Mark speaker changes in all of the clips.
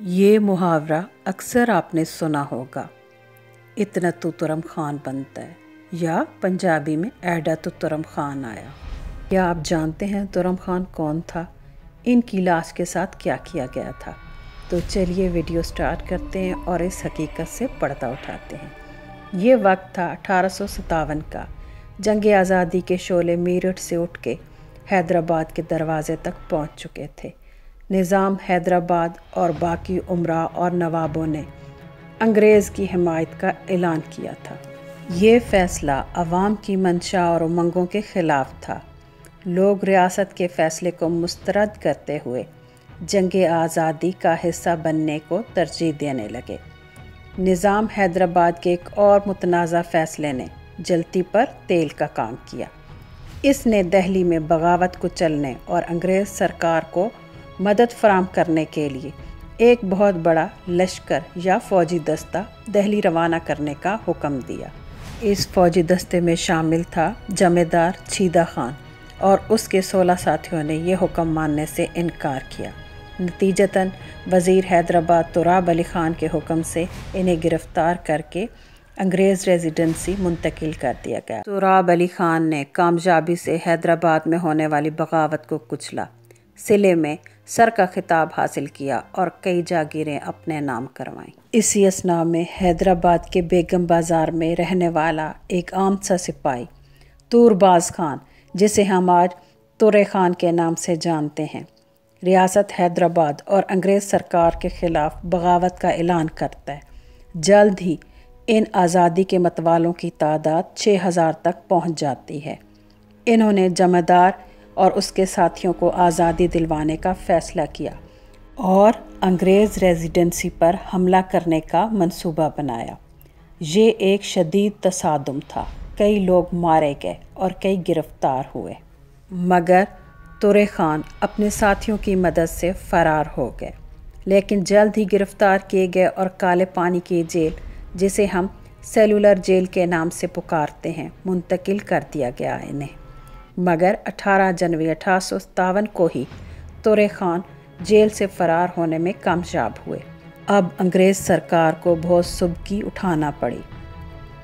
Speaker 1: ये मुहावरा अक्सर आपने सुना होगा। इतना तो तुरम खान बनता है, या पंजाबी में ऐडा तो तुरम खान आया। क्या आप जानते हैं तुरम खान कौन था? इनकी लाश के साथ क्या किया गया था? तो चलिए वीडियो स्टार्ट करते हैं और इस हकीकत से पर्दा उठाते हैं। ये वक्त था अठारह सौ सतावन का। जंग आज़ादी के शोले मेरठ से उठ के हैदराबाद के दरवाज़े तक पहुँच चुके थे। निज़ाम हैदराबाद और बाकी उमरा और नवाबों ने अंग्रेज़ की हमायत का ऐलान किया था। ये फ़ैसला अवाम की मंशा और उमंगों के ख़िलाफ़ था। लोग रियासत के फ़ैसले को मुस्तरद करते हुए जंग आज़ादी का हिस्सा बनने को तरजीह देने लगे। निज़ाम हैदराबाद के एक और मुतनाज़ फ़ैसले ने जलती पर तेल का काम किया। इसने दहली में बगावत को चलने और अंग्रेज़ सरकार को मदद फराम करने के लिए, एक बहुत बड़ा लश्कर या फ़ौजी दस्ता दहली रवाना करने का हुक्म दिया। इस फ़ौजी दस्ते में शामिल था जमेदार छीदा खान और उसके सोलह साथियों ने यह हुक्म मानने से इनकार किया। नतीजतन वज़ीर हैदराबाद तुराब अली ख़ान के हुक्म से इन्हें गिरफ़्तार करके अंग्रेज़ रेजिडेंसी मुंतकिल कर दिया गया। तुराब अली ख़ान ने कामयाबी से हैदराबाद में होने वाली बगावत को कुचला। सिले में सर का खिताब हासिल किया और कई जागीरें अपने नाम करवाईं। इसी असना में हैदराबाद के बेगम बाज़ार में रहने वाला एक आम सा सिपाही, तूरबाज खान, जिसे हम आज तुरे खान के नाम से जानते हैं। रियासत हैदराबाद और अंग्रेज़ सरकार के ख़िलाफ़ बगावत का ऐलान करता है। जल्द ही इन आज़ादी के मतवालों की तादाद छः हज़ार तक पहुँच जाती है। इन्होंने जमेदार और उसके साथियों को आज़ादी दिलवाने का फ़ैसला किया और अंग्रेज़ रेजिडेंसी पर हमला करने का मंसूबा बनाया। ये एक शदीद तसादम था। कई लोग मारे गए और कई गिरफ़्तार हुए। मगर तुरे ख़ान अपने साथियों की मदद से फ़रार हो गए। लेकिन जल्द ही गिरफ़्तार किए गए और काले पानी की जेल, जिसे हम सेलुलर जेल के नाम से पुकारते हैं, मुंतकिल कर दिया गया इन्हें। मगर 18 जनवरी अठारह सौ सतावन को ही तोरे खान जेल से फरार होने में कामयाब हुए। अब अंग्रेज़ सरकार को बहुत सुबकी उठाना पड़ी।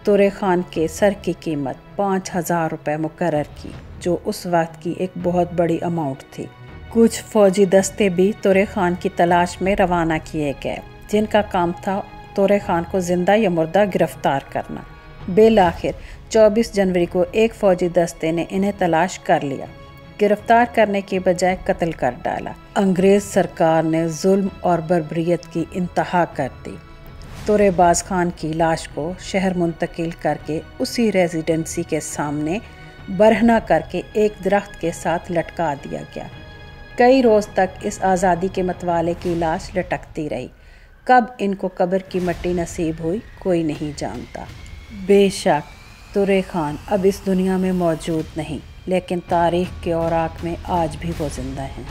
Speaker 1: तोरे खान के सर की कीमत पाँच हज़ार रुपये मुकर की, जो उस वक्त की एक बहुत बड़ी अमाउंट थी। कुछ फौजी दस्ते भी तोरे खान की तलाश में रवाना किए गए। जिनका काम था तोरे खान को ज़िंदा या मुर्दा गिरफ़्तार करना। बेल आखिर 24 जनवरी को एक फौजी दस्ते ने इन्हें तलाश कर लिया। गिरफ़्तार करने के बजाय कत्ल कर डाला। अंग्रेज़ सरकार ने जुल्म और बरबरीत की इंतहा कर दी। तुरेबाज खान की लाश को शहर मुंतकिल करके उसी रेजिडेंसी के सामने बरहना करके एक दरख्त के साथ लटका दिया गया। कई रोज़ तक इस आज़ादी के मतवाले की लाश लटकती रही। कब इनको कब्र की मट्टी नसीब हुई, कोई नहीं जानता। बेशक, तुरे खान अब इस दुनिया में मौजूद नहीं, लेकिन तारीख़ के औराक में आज भी वो ज़िंदा हैं।